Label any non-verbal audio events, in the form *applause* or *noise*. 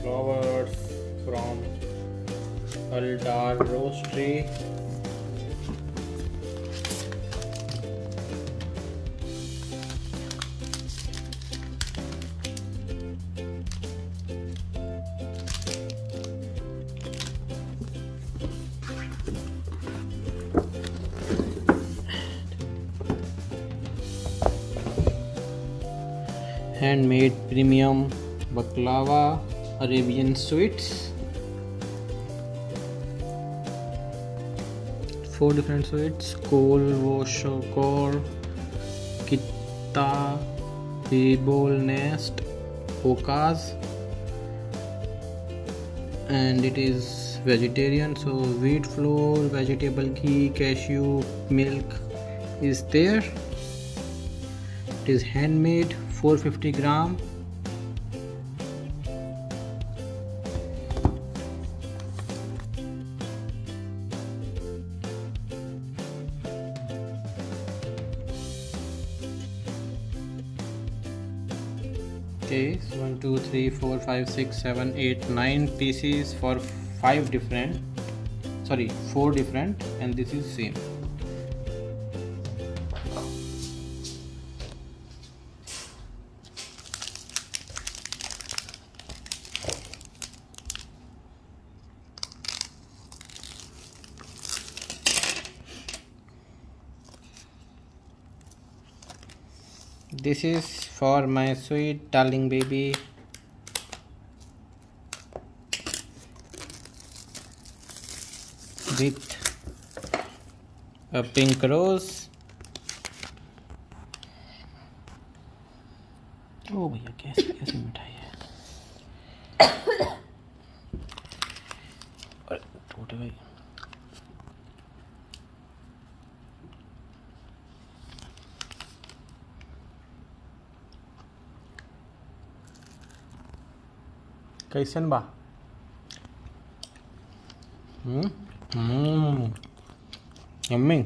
flowers from Aldar rose tree. handmade premium baklava Arabian sweets. Four different sweets: Kol, Voshokor, Kitta, Bibol Nest, Okaz, and it is vegetarian. So wheat flour, vegetable ghee, cashew milk is there. It is handmade 450 gram so 1 2 3 4 5 6 7 8 9 pieces for five different sorry four different and this is same this is for my sweet darling baby with a pink rose ओ भैया कैसी कैसी मिठाई है *coughs* अरे टूटे भाई कैसन बा हम्म हम्म यम्मी